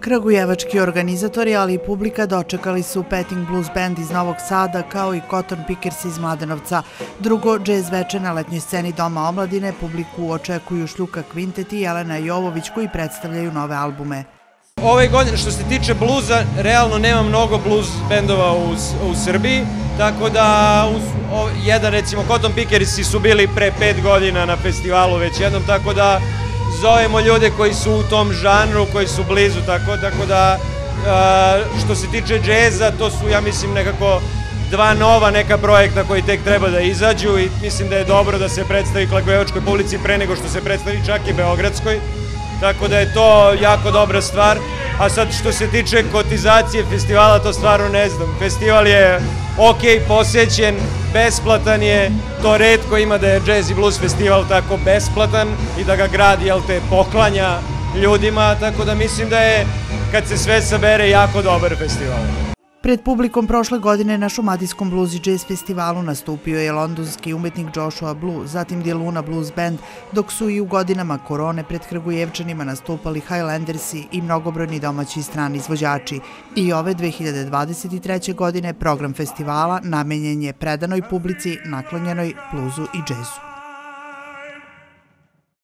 Kragujevački organizatori, ali i publika dočekali su Petting Blues Band iz Novog Sada kao i Cotton Pickers iz Mladenovca. Drugo, džez veče na letnjoj sceni Doma omladine publiku očekuju Šljuka Kvintet i Jelena Jovović koji predstavljaju nove albume. Ove godine što se tiče bluza, realno nema mnogo blues bendova u, Srbiji, tako da jedan recimo Cotton Pickersi su bili pre pet godina na festivalu već jednom, tako da zovemo ljude koji su u tom žanru, koji su blizu, tako, tako da što se tiče džeza, to su, ja mislim, nekako dva nova neka projekta koji tek treba da izađu i mislim da je dobro da se predstavi Klagojevačkoj publici pre nego što se predstavi čak i Beogradskoj, tako da je to jako dobra stvar. A sad što se tiče kotizacije festivala, to stvarno ne znam. Festival je ok, posećen, besplatan je, to redko ima da je Jazz i Blues festival tako besplatan i da ga grad, jel te, poklanja ljudima, tako da mislim da je, kad se sve sabere, jako dobar festival. Pred publikom prošle godine na Šumadijskom blues i jazz festivalu nastupio je londonski umetnik Joshua Blue, zatim Diluna Blues Band, dok su i u godinama korone pred Krgujevčanima nastupali Highlandersi i mnogobrojni domaći i strani izvođači. I ove 2023. godine program festivala namenjen je predanoj publici naklonjenoj bluzu i džezu.